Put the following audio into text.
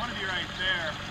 One of you right there.